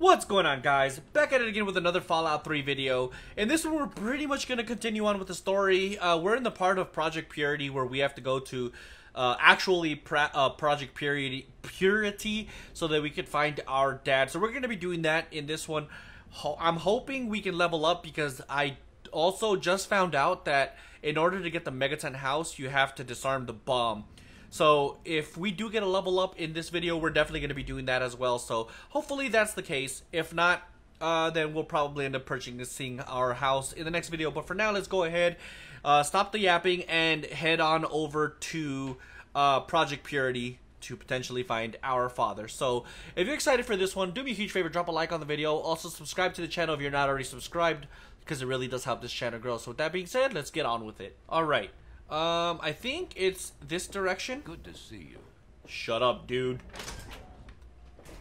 What's going on guys? Back at it again with another Fallout 3 video. And this one we're pretty much going to continue on with the story. Uh, we're in the part of Project Purity where we have to go to uh, actually uh, Project Purity, Purity so that we can find our dad. So we're going to be doing that in this one. Ho I'm hoping we can level up because I also just found out that in order to get the Megaton house you have to disarm the bomb. So if we do get a level up in this video, we're definitely going to be doing that as well. So hopefully that's the case. If not, uh, then we'll probably end up purchasing our house in the next video. But for now, let's go ahead, uh, stop the yapping, and head on over to uh, Project Purity to potentially find our father. So if you're excited for this one, do me a huge favor, drop a like on the video. Also subscribe to the channel if you're not already subscribed because it really does help this channel grow. So with that being said, let's get on with it. All right. Um, I think it's this direction. Good to see you. Shut up, dude.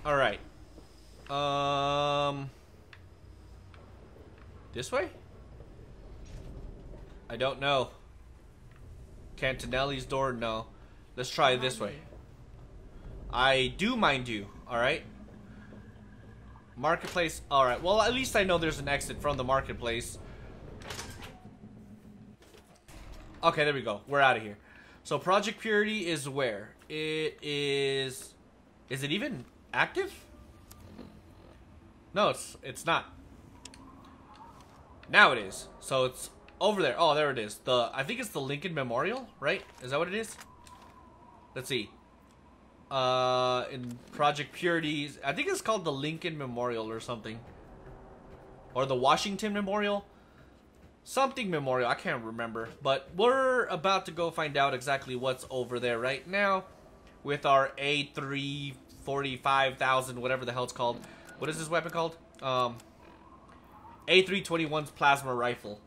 Alright. Um... This way? I don't know. Cantinelli's door? No. Let's try this way. I do mind you, alright? Marketplace, alright. Well, at least I know there's an exit from the marketplace. Okay, there we go. We're out of here. So Project Purity is where? It is... Is it even active? No, it's it's not. Now it is. So it's over there. Oh, there it is. The I think it's the Lincoln Memorial, right? Is that what it is? Let's see. Uh, in Project Purity, I think it's called the Lincoln Memorial or something. Or the Washington Memorial something memorial. I can't remember. But we're about to go find out exactly what's over there right now with our A3 45,000, whatever the hell it's called. What is this weapon called? Um, A321's plasma rifle.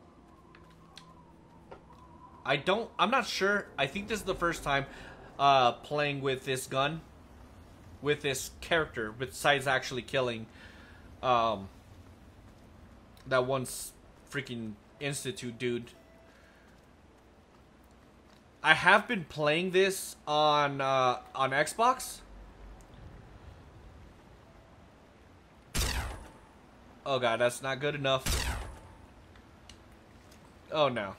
I don't, I'm not sure. I think this is the first time uh, playing with this gun. With this character, besides actually killing um, that one's freaking Institute, dude. I have been playing this on uh, on Xbox. Oh god, that's not good enough. Oh no.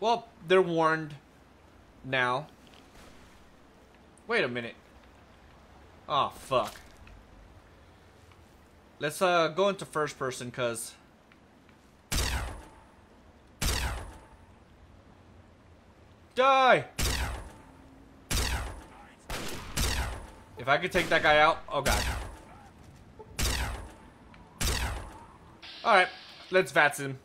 Well, they're warned now. Wait a minute. Oh fuck. Let's uh go into first person cuz Die! If I could take that guy out, oh god. Alright, let's VATS him.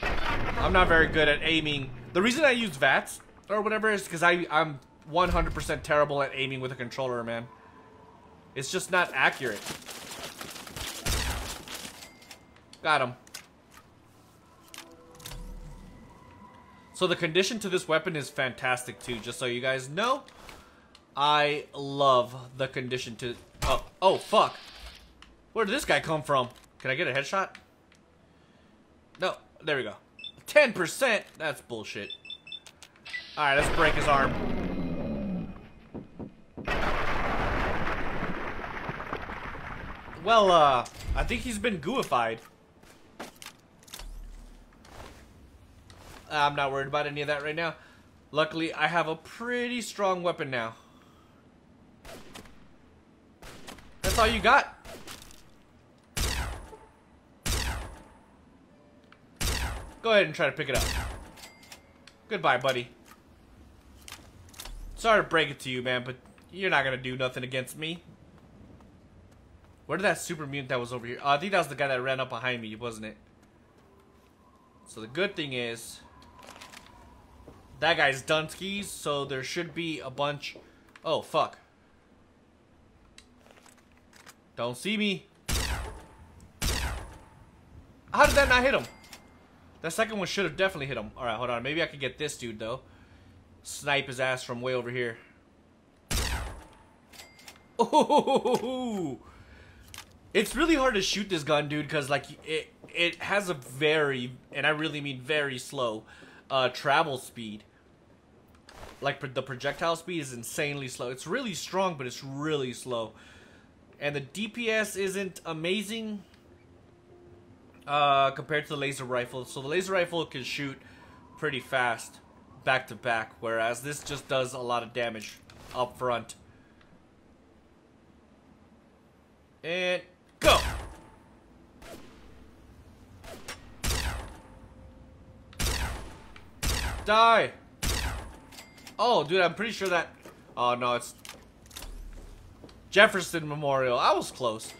I'm not very good at aiming. The reason I use VATS, or whatever, is because I'm 100% terrible at aiming with a controller, man. It's just not accurate. Got him. So the condition to this weapon is fantastic too, just so you guys know. I love the condition to... Oh, oh, fuck. Where did this guy come from? Can I get a headshot? No, there we go. 10%? That's bullshit. Alright, let's break his arm. Well, uh, I think he's been gooified. I'm not worried about any of that right now. Luckily, I have a pretty strong weapon now. That's all you got? Go ahead and try to pick it up. Goodbye, buddy. Sorry to break it to you, man, but you're not gonna do nothing against me. Where did that super mutant that was over here? Uh, I think that was the guy that ran up behind me, wasn't it? So the good thing is, that guy's Dunskies, so there should be a bunch... Oh, fuck. Don't see me. How did that not hit him? That second one should have definitely hit him. Alright, hold on. Maybe I could get this dude, though. Snipe his ass from way over here. Oh! It's really hard to shoot this gun, dude, because, like, it, it has a very, and I really mean very slow, uh, travel speed like the projectile speed is insanely slow. It's really strong, but it's really slow. And the DPS isn't amazing uh, compared to the laser rifle. So the laser rifle can shoot pretty fast back to back, whereas this just does a lot of damage up front. And go! Die! Oh, dude, I'm pretty sure that... Oh, no, it's... Jefferson Memorial. I was close.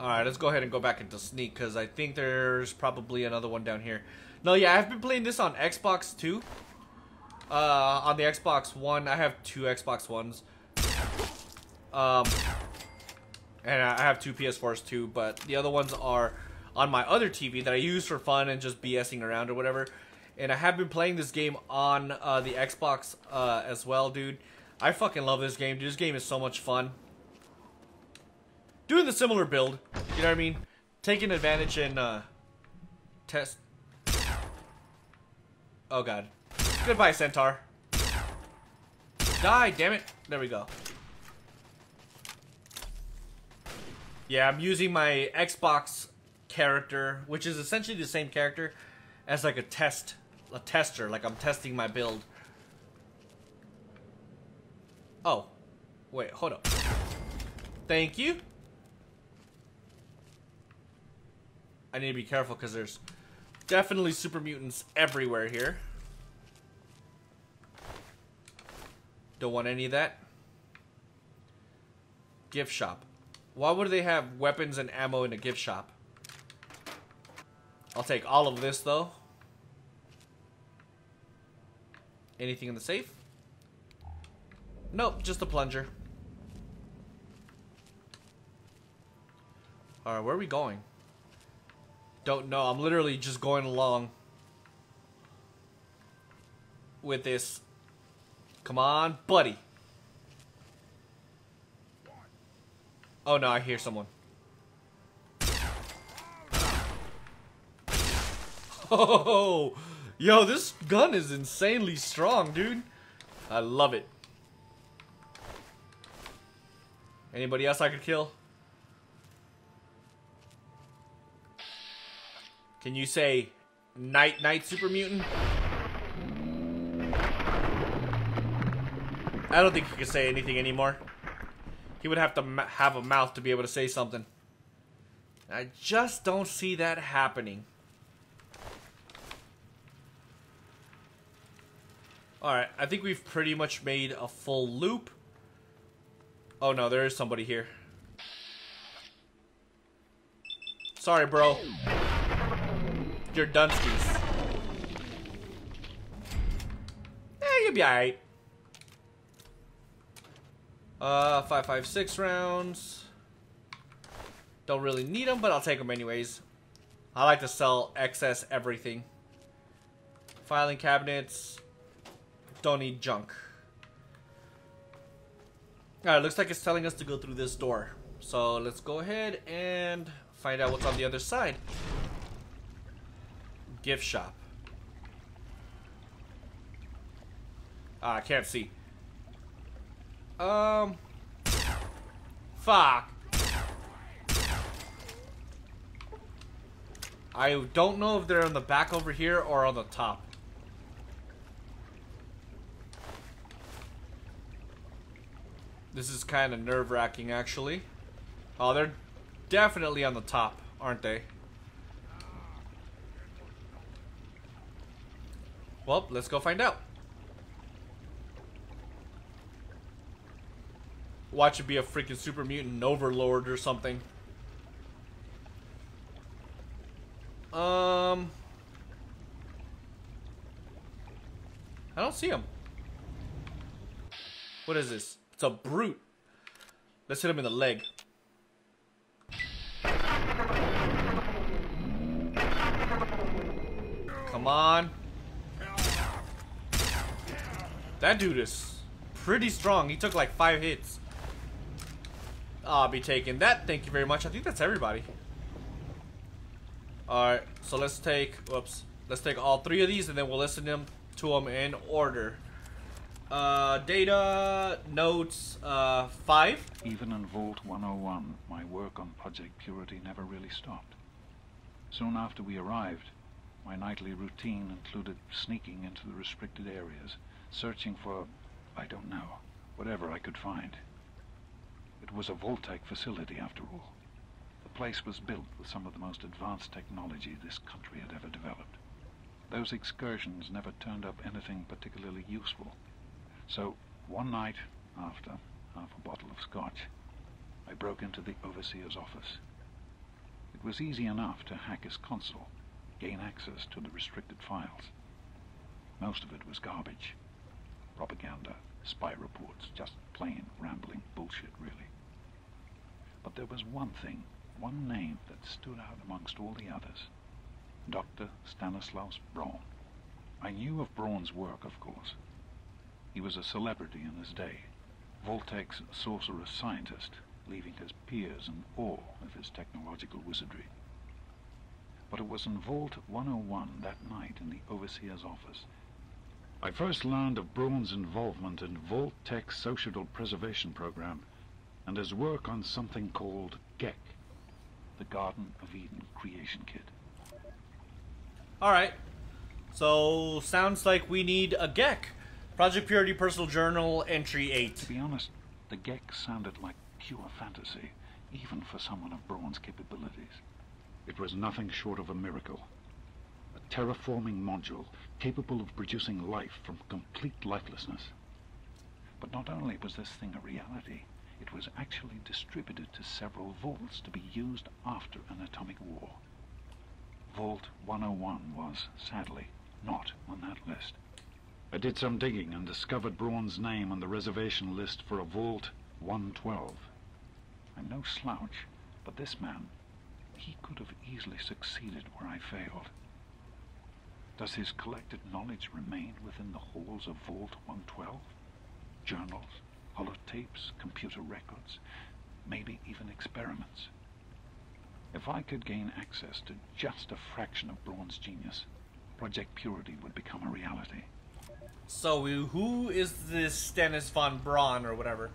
Alright, let's go ahead and go back into Sneak, because I think there's probably another one down here. No, yeah, I've been playing this on Xbox too. Uh, on the Xbox One, I have two Xbox Ones. Um, and I have two PS4s too, but the other ones are on my other TV that I use for fun and just BSing around or whatever. And I have been playing this game on uh, the Xbox uh, as well, dude. I fucking love this game, dude. This game is so much fun. Doing the similar build, you know what I mean? Taking advantage and uh, test. Oh god. Goodbye, Centaur. Die, damn it. There we go. Yeah, I'm using my Xbox character, which is essentially the same character, as like a test, a tester, like I'm testing my build. Oh, wait, hold up. Thank you. I need to be careful because there's definitely super mutants everywhere here. Don't want any of that. Gift shop. Why would they have weapons and ammo in a gift shop? I'll take all of this, though. Anything in the safe? Nope, just a plunger. Alright, where are we going? Don't know. I'm literally just going along with this. Come on, buddy. Oh no, I hear someone. Oh, yo, this gun is insanely strong, dude. I love it. Anybody else I could kill? Can you say Night Night Super Mutant? I don't think he can say anything anymore. He would have to have a mouth to be able to say something. I just don't see that happening. Alright, I think we've pretty much made a full loop. Oh no, there is somebody here. Sorry, bro. You're Dunskies. Eh, you'll be alright. Uh, 556 rounds. Don't really need them, but I'll take them anyways. I like to sell excess everything. Filing cabinets. Don't need junk. Alright, looks like it's telling us to go through this door. So let's go ahead and find out what's on the other side. Gift shop. Ah, I can't see. Um. Fuck. I don't know if they're on the back over here or on the top. This is kind of nerve-wracking, actually. Oh, they're definitely on the top, aren't they? Well, let's go find out. Watch it be a freaking super mutant overlord or something. Um... I don't see him. What is this? It's a brute. Let's hit him in the leg. Come on. That dude is pretty strong. He took like five hits. I'll be taking that. Thank you very much. I think that's everybody. Alright, so let's take, whoops. Let's take all three of these and then we'll listen them to them in order. Uh, data, notes, uh, 5. Even in Vault 101, my work on Project Purity never really stopped. Soon after we arrived, my nightly routine included sneaking into the restricted areas, searching for, I don't know, whatever I could find. It was a Vault-Tec facility, after all. The place was built with some of the most advanced technology this country had ever developed. Those excursions never turned up anything particularly useful. So, one night, after half a bottle of scotch, I broke into the overseer's office. It was easy enough to hack his console, gain access to the restricted files. Most of it was garbage. Propaganda, spy reports, just plain rambling bullshit, really. But there was one thing, one name that stood out amongst all the others. Dr. Stanislaus Braun. I knew of Braun's work, of course. He was a celebrity in his day, Vault-Tec's scientist, leaving his peers in awe of his technological wizardry. But it was in Vault 101 that night in the Overseer's office. I first learned of Braun's involvement in Vault-Tec's Social Preservation Program and his work on something called GECK, the Garden of Eden Creation Kit. Alright. So, sounds like we need a GECK. Project Purity Personal Journal, Entry 8. To be honest, the GECK sounded like pure fantasy, even for someone of Braun's capabilities. It was nothing short of a miracle. A terraforming module capable of producing life from complete lifelessness. But not only was this thing a reality, it was actually distributed to several vaults to be used after an atomic war. Vault 101 was, sadly, not on that list. I did some digging and discovered Braun's name on the reservation list for a Vault 112. I'm no slouch, but this man, he could have easily succeeded where I failed. Does his collected knowledge remain within the halls of Vault 112? Journals, holotapes, computer records, maybe even experiments. If I could gain access to just a fraction of Braun's genius, Project Purity would become a reality. So, who is this Stannis von Braun or whatever?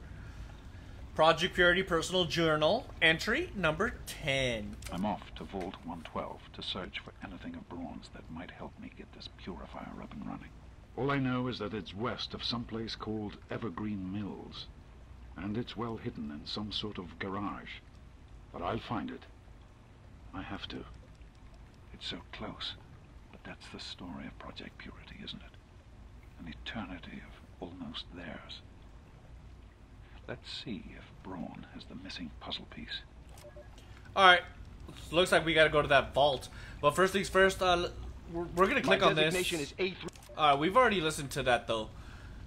Project Purity Personal Journal, entry number 10. I'm off to Vault 112 to search for anything of Braun's that might help me get this purifier up and running. All I know is that it's west of some place called Evergreen Mills, and it's well hidden in some sort of garage. But I'll find it. I have to. It's so close, but that's the story of Project Purity, isn't it? An eternity of almost theirs. Let's see if Braun has the missing puzzle piece. Alright, looks like we gotta go to that vault. But first things first, uh, we're, we're gonna click My on this. is Alright, we've already listened to that though.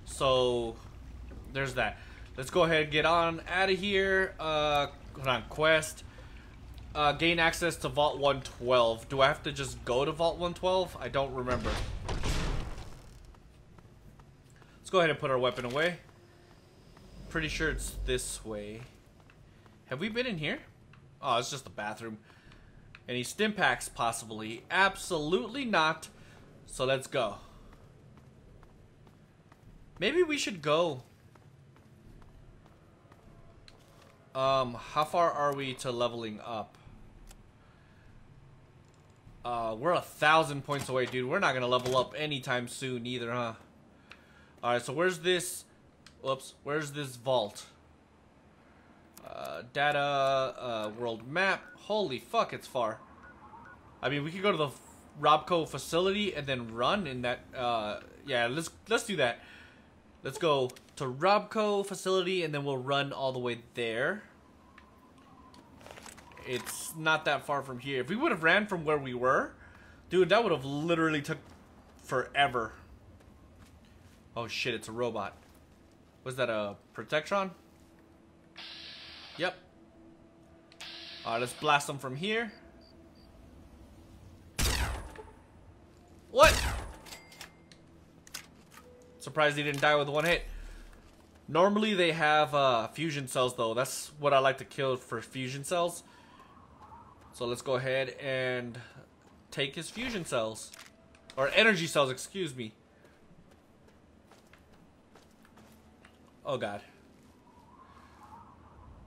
So, there's that. Let's go ahead and get on out of here. Uh, hold on, quest. Uh, gain access to Vault 112. Do I have to just go to Vault 112? I don't remember. Let's go ahead and put our weapon away. Pretty sure it's this way. Have we been in here? Oh, it's just a bathroom. Any Stimpaks, possibly? Absolutely not. So let's go. Maybe we should go. Um, how far are we to leveling up? Uh, we're a thousand points away, dude. We're not gonna level up anytime soon either, huh? Alright, so where's this... Whoops. Where's this vault? Uh, data, uh, world map. Holy fuck, it's far. I mean, we could go to the Robco facility and then run in that, uh, yeah, let's, let's do that. Let's go to Robco facility and then we'll run all the way there. It's not that far from here. If we would have ran from where we were, dude, that would have literally took forever. Oh shit, it's a robot. Was that a Protectron? Yep. Alright, let's blast them from here. What? Surprised he didn't die with one hit. Normally they have uh, fusion cells though. That's what I like to kill for fusion cells. So let's go ahead and take his fusion cells. Or energy cells, excuse me. Oh god.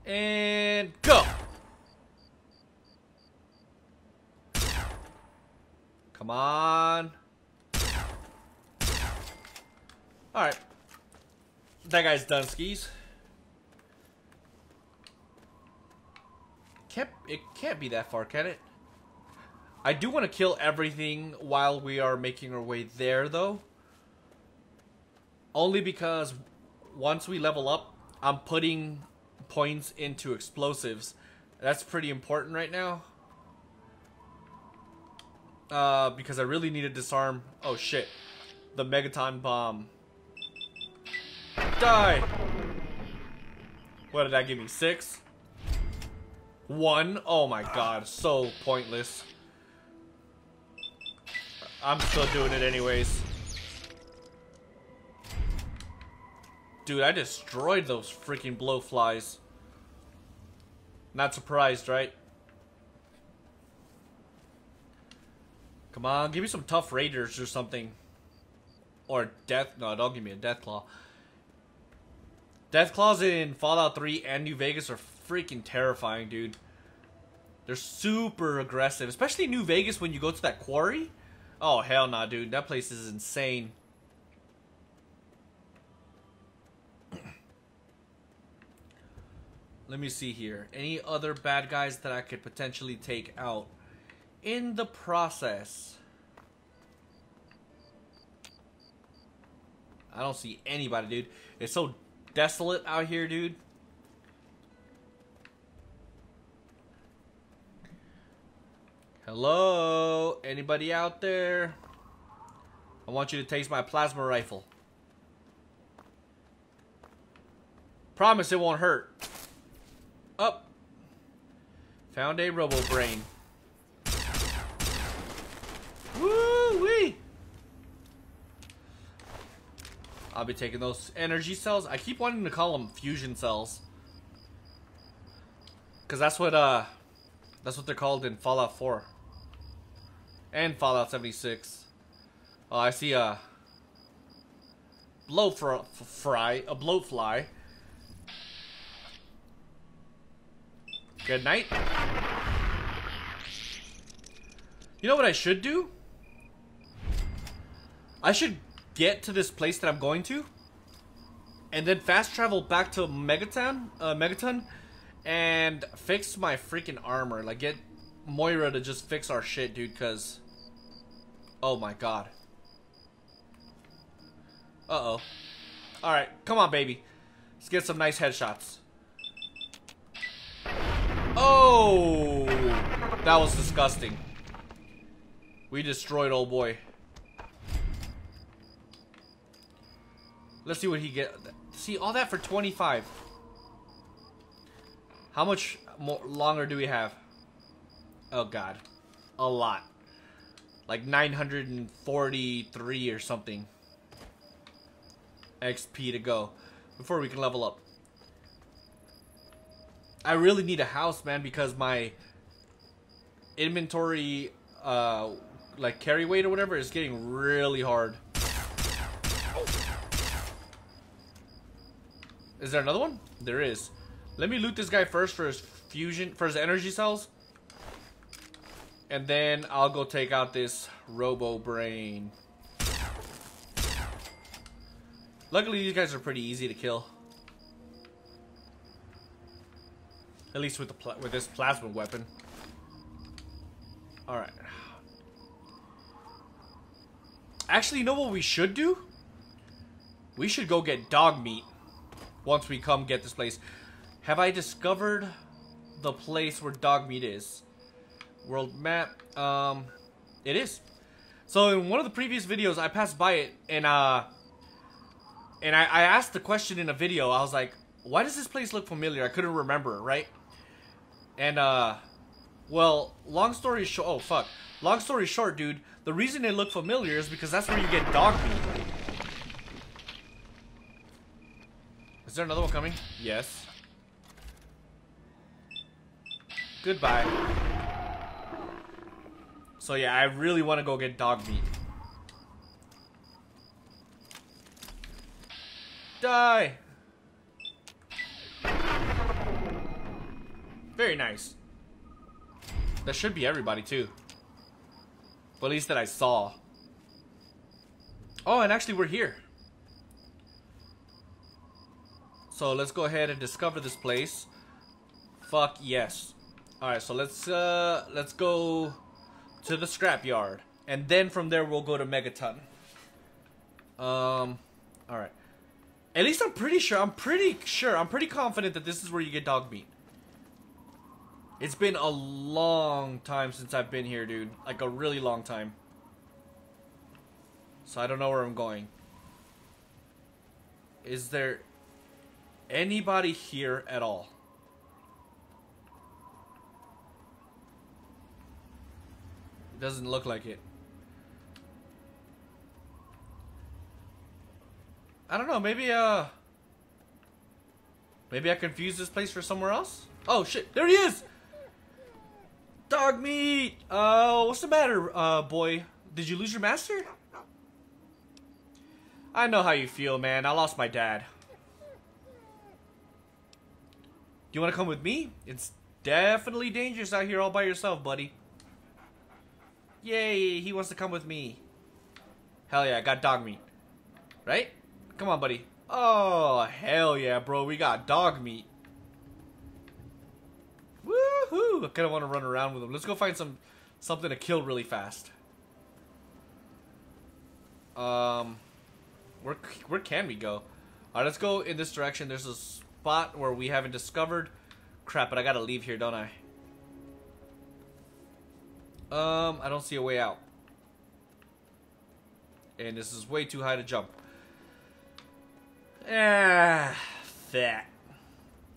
And go! Come on. Alright. That guy's done skis. Can't, it can't be that far, can it? I do want to kill everything while we are making our way there, though. Only because once we level up, I'm putting points into explosives. That's pretty important right now. Uh, because I really need to disarm... Oh, shit. The Megaton Bomb. Die! What did that give me? Six? One? Oh my god, so pointless. I'm still doing it anyways. Dude, I destroyed those freaking blowflies. Not surprised, right? Come on, give me some tough raiders or something. Or death. No, don't give me a Deathclaw. Death claws in Fallout 3 and New Vegas are freaking terrifying, dude. They're super aggressive, especially New Vegas when you go to that quarry. Oh, hell nah, dude. That place is insane. Let me see here. Any other bad guys that I could potentially take out in the process? I don't see anybody, dude. It's so desolate out here, dude. Hello? Anybody out there? I want you to taste my plasma rifle. Promise it won't hurt. Up. Found a robo brain. Woo wee! I'll be taking those energy cells. I keep wanting to call them fusion cells. Cause that's what uh that's what they're called in Fallout 4. And Fallout 76. Oh, I see a blow fr fry, a bloatfly. Good night. You know what I should do? I should get to this place that I'm going to, and then fast travel back to Megaton, uh, Megaton, and fix my freaking armor. Like, get Moira to just fix our shit, dude, because... Oh my god. Uh-oh. Alright, come on, baby. Let's get some nice headshots. Oh! That was disgusting. We destroyed old boy. Let's see what he get. See, all that for 25. How much more longer do we have? Oh god. A lot. Like 943 or something. XP to go. Before we can level up. I really need a house, man, because my inventory, uh, like carry weight or whatever is getting really hard. Is there another one? There is. Let me loot this guy first for his fusion, for his energy cells. And then I'll go take out this Robo Brain. Luckily, these guys are pretty easy to kill. At least with the with this plasma weapon. All right. Actually, you know what we should do? We should go get Dogmeat once we come get this place. Have I discovered the place where Dogmeat is? World map. Um, it is. So in one of the previous videos, I passed by it and uh, and I, I asked the question in a video. I was like, "Why does this place look familiar?" I couldn't remember, right? And uh, well, long story short. Oh fuck. Long story short, dude. The reason it looked familiar is because that's where you get Dogmeat. Is there another one coming? Yes. Goodbye. So yeah, I really want to go get Dogmeat. Die! Very nice. That should be everybody, too. But at least that I saw. Oh, and actually we're here. So let's go ahead and discover this place. Fuck yes. Alright, so let's uh let's go to the scrapyard. And then from there we'll go to Megaton. Um alright. At least I'm pretty sure, I'm pretty sure, I'm pretty confident that this is where you get Dogmeat. It's been a long time since I've been here, dude. Like a really long time. So I don't know where I'm going. Is there anybody here at all? It doesn't look like it. I don't know, maybe uh Maybe I confuse this place for somewhere else? Oh shit, there he is! Dogmeat! Uh, what's the matter, uh, boy? Did you lose your master? I know how you feel, man. I lost my dad. Do you want to come with me? It's definitely dangerous out here all by yourself, buddy. Yay, he wants to come with me. Hell yeah, I got Dogmeat. Right? Come on, buddy. Oh, hell yeah, bro. We got Dogmeat. Woohoo! I kind of want to run around with him. Let's go find some something to kill really fast. Um, where where can we go? All right, let's go in this direction. There's a spot where we haven't discovered. Crap, but I gotta leave here, don't I? Um, I don't see a way out. And this is way too high to jump. Ah, fat.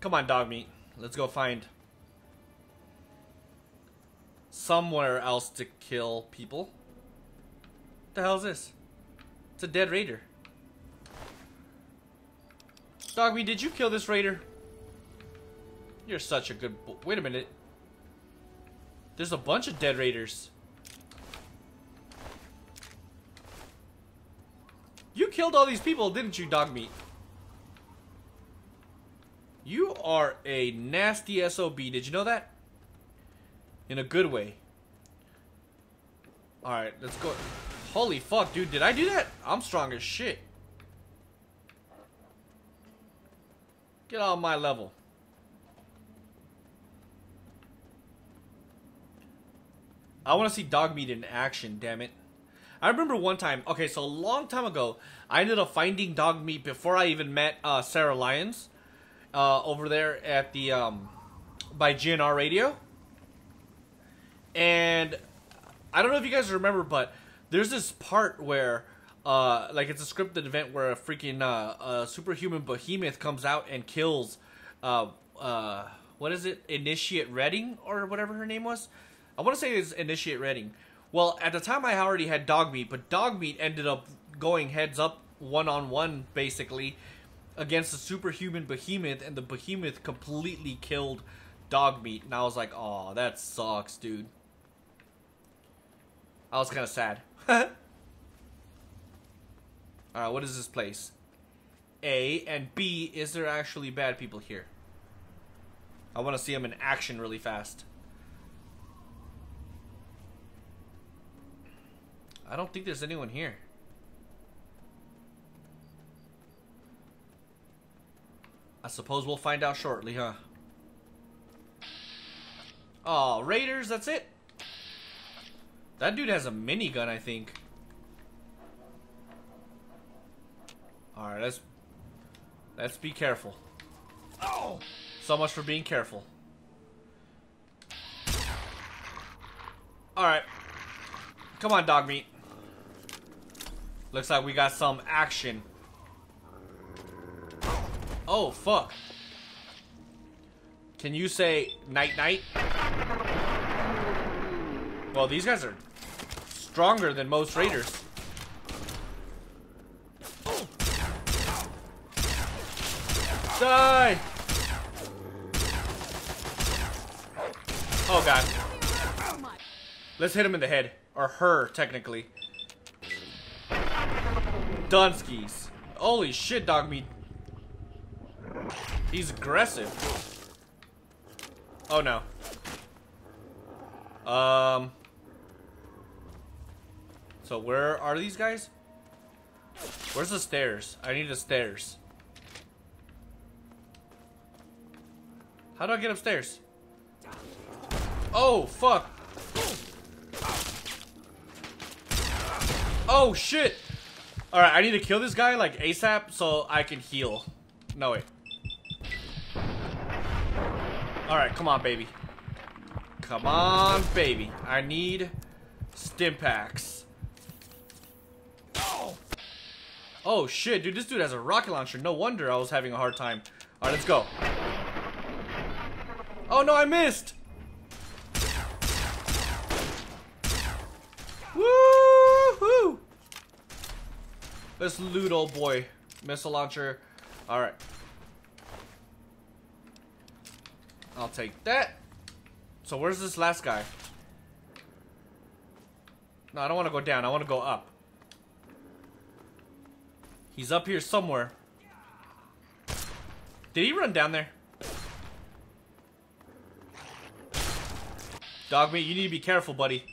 Come on, Dogmeat. Let's go find somewhere else to kill people. What the hell is this? It's a dead raider. Dogby, did you kill this raider? You're such a good Wait a minute. There's a bunch of dead raiders. You killed all these people, didn't you, Dogmeat? You are a nasty SOB. Did you know that? In a good way. Alright, let's go. Holy fuck, dude. Did I do that? I'm strong as shit. Get on my level. I want to see Dogmeat in action, damn it. I remember one time, okay, so a long time ago, I ended up finding Dogmeat before I even met uh, Sarah Lyons uh, over there at the, um, by GNR Radio. And I don't know if you guys remember, but there's this part where, uh, like it's a scripted event where a freaking uh, a superhuman behemoth comes out and kills, uh, uh, what is it, Initiate Redding or whatever her name was. I want to say it's Initiate Redding. Well, at the time I already had Dogmeat, but Dogmeat ended up going heads up one on one basically against the superhuman behemoth, and the behemoth completely killed Dogmeat. And I was like, oh, that sucks, dude. I was kind of sad. Alright, uh, what is this place? A, and B, is there actually bad people here? I want to see them in action really fast. I don't think there's anyone here. I suppose we'll find out shortly, huh? Oh, Raiders, that's it? That dude has a minigun, I think. Alright, let's... Let's be careful. Oh! So much for being careful. Alright. Come on, Dogmeat. Looks like we got some action. Oh, fuck. Can you say night-night? Well, these guys are stronger than most raiders. Die! Oh god. Let's hit him in the head. Or her, technically. Dunskies. Holy shit, Dogmeat. He's aggressive. Oh no. Um. So where are these guys? Where's the stairs? I need the stairs. How do I get upstairs? Oh, fuck. Oh, shit. Alright, I need to kill this guy, like, ASAP so I can heal. No, wait. Alright, come on, baby. Come on, baby. I need Stimpaks. Oh, shit, dude. This dude has a rocket launcher. No wonder I was having a hard time. Alright, let's go. Oh, no, I missed. Woohoo! Let's loot, old boy. Missile launcher. Alright. I'll take that. So where's this last guy? No, I don't want to go down. I want to go up. He's up here somewhere. Did he run down there? Dogmeat, you need to be careful, buddy.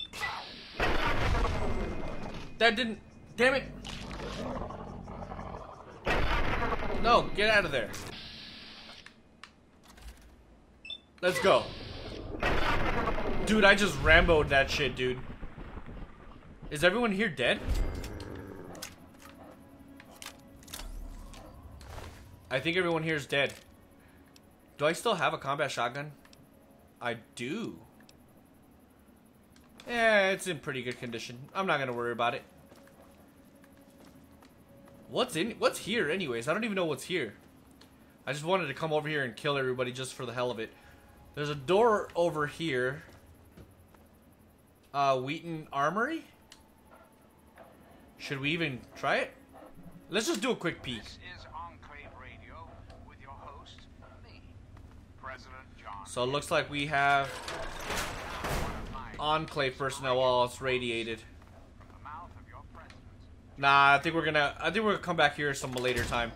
That didn't... Damn it! No, get out of there. Let's go. Dude, I just Ramboed that shit, dude. Is everyone here dead? I think everyone here is dead. Do I still have a combat shotgun? I do. Yeah, it's in pretty good condition. I'm not gonna worry about it. What's in? What's here, anyways? I don't even know what's here. I just wanted to come over here and kill everybody just for the hell of it. There's a door over here. Uh, Wheaton Armory? Should we even try it? Let's just do a quick peek. This is So it looks like we have Enclave personnel it's radiated. Nah, I think we're gonna. I think we're gonna come back here some later time.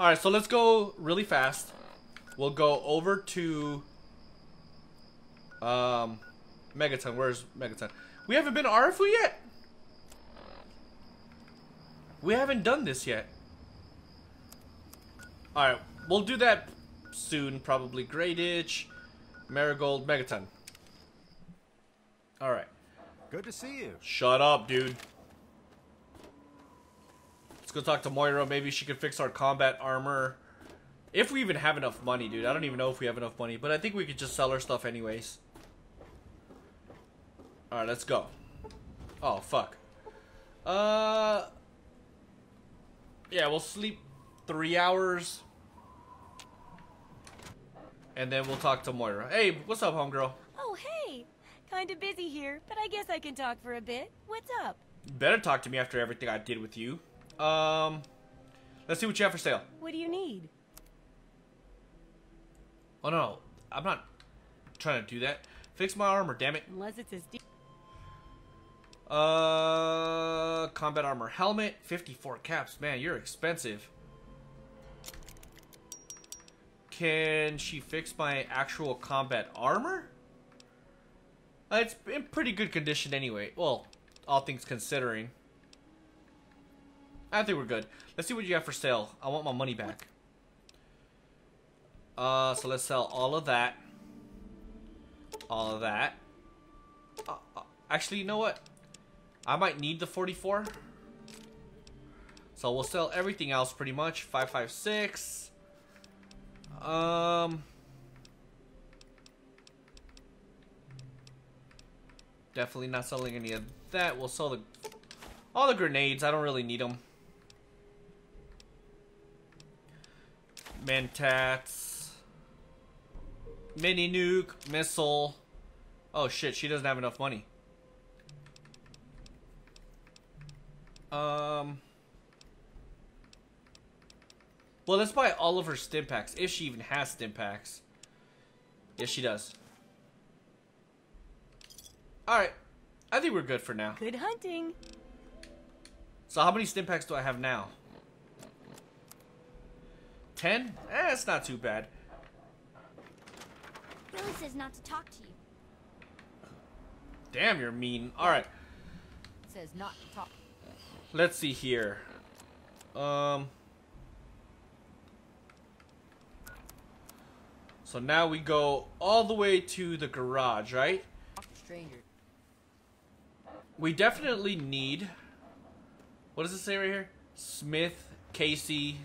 All right, so let's go really fast. We'll go over to um Megaton. Where's Megaton? We haven't been to Arefu yet. We haven't done this yet. All right, we'll do that soon. Probably Grayditch, Marigold, Megaton. All right. Good to see you. Shut up, dude. Let's go talk to Moira. Maybe she can fix our combat armor. If we even have enough money, dude. I don't even know if we have enough money, but I think we could just sell our stuff anyways. Alright, let's go. Oh, fuck. Uh... Yeah, we'll sleep three hours. And then we'll talk to Moira. Hey, what's up, homegirl? Oh, hey! Kinda busy here, but I guess I can talk for a bit. What's up? Better talk to me after everything I did with you. Um, let's see what you have for sale. What do you need? Oh no, I'm not trying to do that. Fix my armor, damn it. Unless it's as deep. Uh, combat armor helmet, 54 caps. Man, you're expensive. Can she fix my actual combat armor? Uh, it's in pretty good condition anyway. Well, all things considering. I think we're good. Let's see what you have for sale. I want my money back. Uh, so let's sell all of that. All of that. Uh, uh, actually, you know what? I might need the 44. So we'll sell everything else pretty much. 556. Um. Definitely not selling any of that. We'll sell the all the grenades. I don't really need them. Mentats. Mini nuke. Missile. Oh shit, she doesn't have enough money. Um. Well, let's buy all of her Stimpaks, if she even has Stimpaks. Yes, she does. Alright. I think we're good for now. Good hunting. So how many Stimpaks do I have now? Ten? Eh, it's not too bad. really says not to talk to you. Damn, you're mean. All right, says not to talk. let's see here. Um. So now we go all the way to the garage, right? Talk to strangers. We definitely need. What does it say right here? Smith Casey.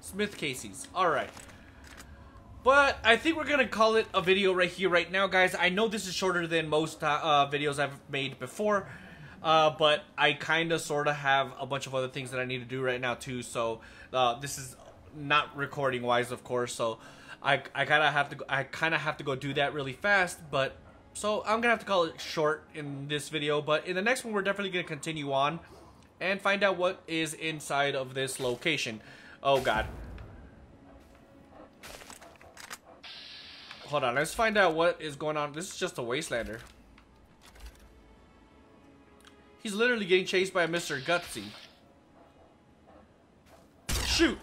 Smith Casey's. All right. But I think we're gonna call it a video right here, right now, guys. I know this is shorter than most uh, uh, videos I've made before, uh, but I kind of, sort of have a bunch of other things that I need to do right now too. So uh, this is not recording wise, of course. So I, I kind of have to, go, I kind of have to go do that really fast. But so I'm gonna have to call it short in this video. But in the next one, we're definitely gonna continue on and find out what is inside of this location. Oh God. Hold on, let's find out what is going on. This is just a wastelander. He's literally getting chased by Mr. Gutsy. Shoot!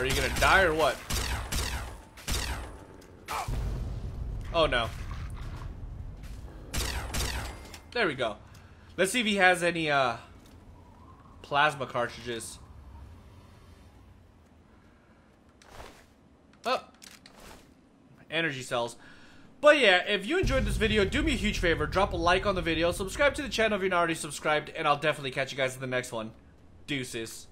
Are you gonna die or what? Oh no. There we go. Let's see if he has any uh plasma cartridges. Oh. Energy cells. But yeah, if you enjoyed this video, do me a huge favor. Drop a like on the video. Subscribe to the channel if you're not already subscribed. And I'll definitely catch you guys in the next one. Deuces.